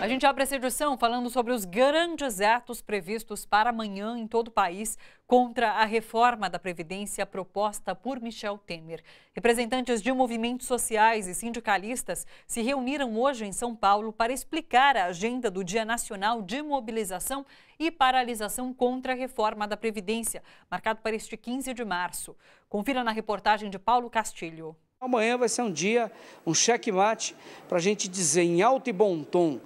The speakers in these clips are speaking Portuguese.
A gente abre essa edição falando sobre os grandes atos previstos para amanhã em todo o país contra a reforma da Previdência proposta por Michel Temer. Representantes de movimentos sociais e sindicalistas se reuniram hoje em São Paulo para explicar a agenda do Dia Nacional de Mobilização e Paralisação contra a Reforma da Previdência, marcado para este 15 de março. Confira na reportagem de Paulo Castilho. Amanhã vai ser um dia, um checkmate, para a gente dizer em alto e bom tom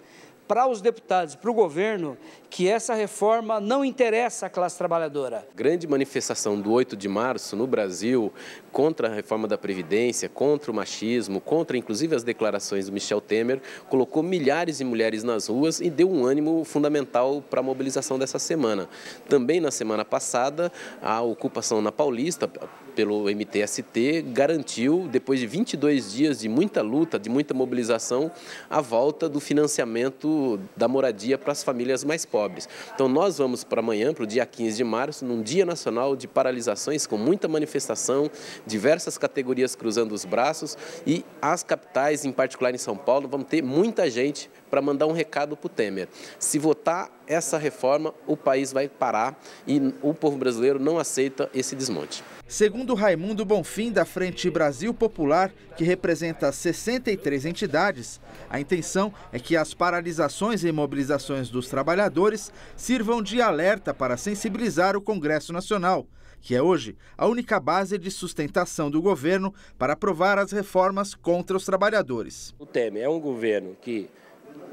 para os deputados, para o governo, que essa reforma não interessa à classe trabalhadora. Grande manifestação do 8 de março no Brasil contra a reforma da Previdência, contra o machismo, contra inclusive as declarações do Michel Temer, colocou milhares de mulheres nas ruas e deu um ânimo fundamental para a mobilização dessa semana. Também na semana passada, a ocupação na Paulista, pelo MTST, garantiu, depois de 22 dias de muita luta, de muita mobilização, a volta do financiamento da moradia para as famílias mais pobres. Então, nós vamos para amanhã, para o dia 15 de março, num Dia Nacional de Paralisações, com muita manifestação, diversas categorias cruzando os braços e as capitais, em particular em São Paulo, vão ter muita gente para mandar um recado para o Temer. Se votar essa reforma, o país vai parar e o povo brasileiro não aceita esse desmonte. Segundo Raimundo Bonfim, da Frente Brasil Popular, que representa 63 entidades, a intenção é que as paralisações e mobilizações dos trabalhadores sirvam de alerta para sensibilizar o Congresso Nacional que é hoje a única base de sustentação do governo para aprovar as reformas contra os trabalhadores. O Temer é um governo que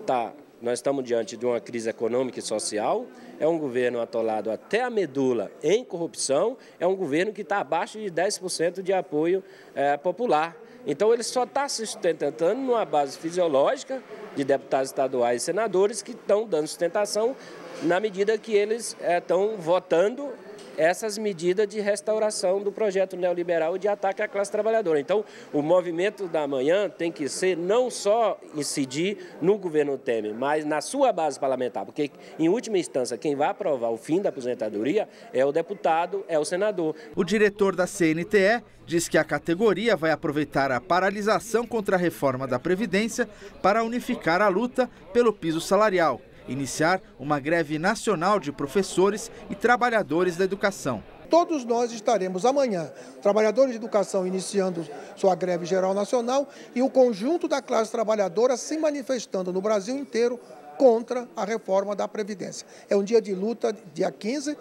tá, nós estamos diante de uma crise econômica e social, é um governo atolado até a medula em corrupção, é um governo que está abaixo de 10% de apoio é, popular. Então ele só está se sustentando numa base fisiológica de deputados estaduais e senadores que estão dando sustentação na medida que eles estão é, votando essas medidas de restauração do projeto neoliberal e de ataque à classe trabalhadora. Então, o movimento da manhã tem que ser não só incidir no governo Temer, mas na sua base parlamentar, porque, em última instância, quem vai aprovar o fim da aposentadoria é o deputado, é o senador. O diretor da CNTE diz que a categoria vai aproveitar a paralisação contra a reforma da Previdência para unificar a luta pelo piso salarial iniciar uma greve nacional de professores e trabalhadores da educação. Todos nós estaremos amanhã, trabalhadores de educação iniciando sua greve geral nacional e o conjunto da classe trabalhadora se manifestando no Brasil inteiro contra a reforma da Previdência. É um dia de luta, dia 15,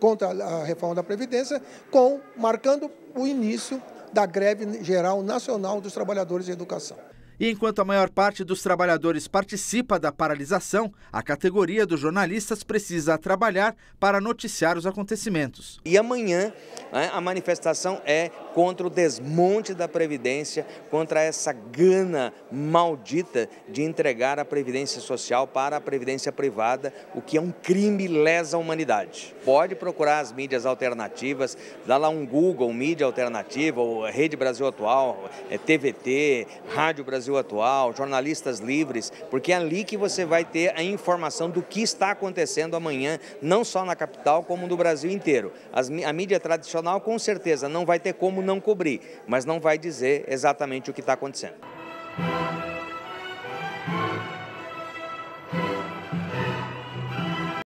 contra a reforma da Previdência, com marcando o início da greve geral nacional dos trabalhadores de educação. E enquanto a maior parte dos trabalhadores participa da paralisação, a categoria dos jornalistas precisa trabalhar para noticiar os acontecimentos. E amanhã né, a manifestação é contra o desmonte da Previdência, contra essa gana maldita de entregar a Previdência Social para a Previdência Privada, o que é um crime lesa a humanidade. Pode procurar as mídias alternativas, dá lá um Google, mídia alternativa, ou Rede Brasil Atual, TVT, é Rádio Brasil Atual, jornalistas livres, porque é ali que você vai ter a informação do que está acontecendo amanhã, não só na capital, como no Brasil inteiro. As, a mídia tradicional, com certeza, não vai ter como não cobrir, mas não vai dizer exatamente o que está acontecendo.